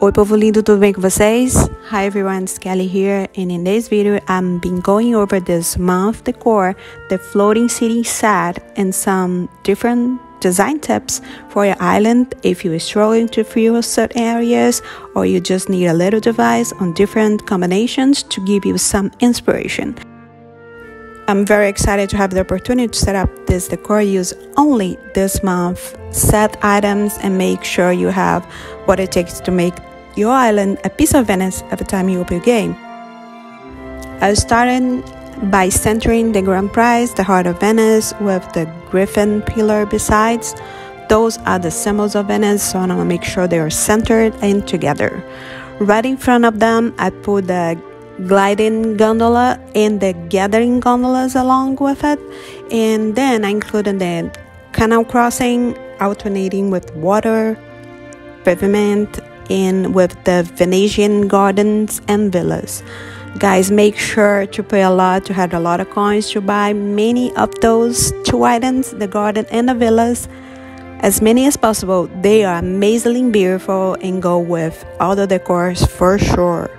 Oi povo lindo, tudo bem com vocês? Hi everyone, it's Kelly here and in this video I'm been going over this month decor, the floating city set and some different design tips for your island if you're struggling to fill certain areas or you just need a little device on different combinations to give you some inspiration. I'm very excited to have the opportunity to set up this decor. Use only this month set items and make sure you have what it takes to make your island a piece of Venice every time you open your game. I started by centering the grand prize, the heart of Venice, with the griffin pillar besides. Those are the symbols of Venice, so I want to make sure they are centered and together. Right in front of them, I put the gliding gondola and the gathering gondolas along with it. And then I included the canal crossing alternating with water, pavement, and with the Venetian gardens and villas. Guys, make sure to pay a lot to have a lot of coins to buy many of those two items, the garden and the villas. As many as possible. They are amazingly beautiful and go with all the decors for sure.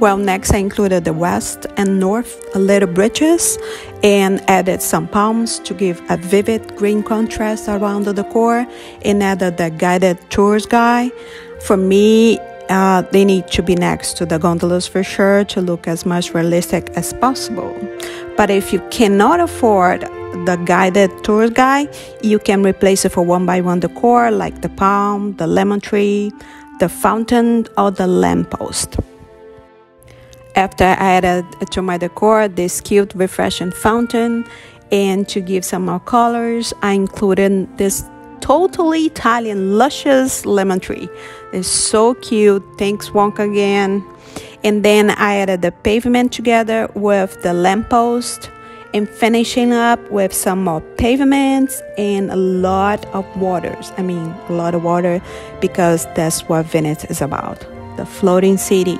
Well, next I included the west and north little bridges and added some palms to give a vivid green contrast around the decor and added the guided tours guide. For me, uh, they need to be next to the gondolas for sure to look as much realistic as possible. But if you cannot afford the guided tour guide, you can replace it for one by one decor like the palm, the lemon tree, the fountain, or the lamppost. After I added to my decor this cute refreshing fountain and to give some more colors, I included this totally Italian luscious lemon tree. It's so cute. Thanks Wooga again. And then I added the pavement together with the lamppost and finishing up with some more pavements and a lot of waters. I mean, a lot of water because that's what Venice is about the floating city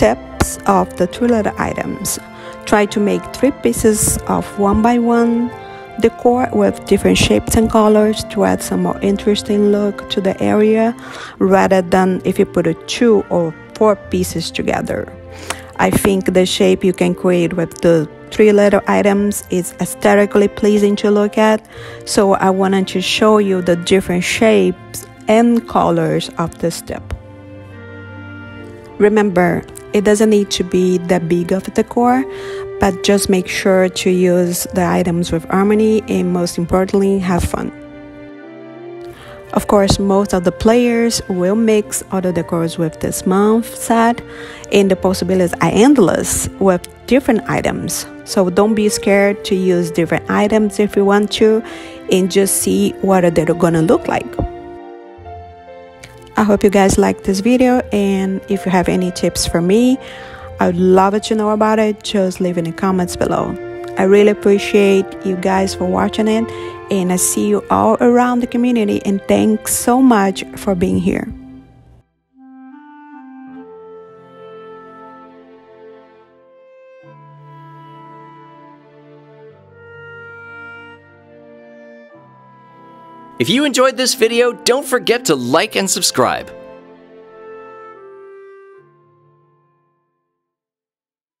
tips of the letter items. Try to make three pieces of one by one decor with different shapes and colors to add some more interesting look to the area rather than if you put two or four pieces together. I think the shape you can create with the three letter items is aesthetically pleasing to look at so I wanted to show you the different shapes and colors of this tip. Remember, it doesn't need to be that big of a decor, but just make sure to use the items with harmony and most importantly, have fun. Of course, most of the players will mix other decors with this month set, and the possibilities are endless with different items. So don't be scared to use different items if you want to, and just see what they're gonna look like. I hope you guys like this video and if you have any tips for me, I would love it to know about it. Just leave in the comments below. I really appreciate you guys for watching it and I see you all around the community and thanks so much for being here. If you enjoyed this video, don't forget to like and subscribe.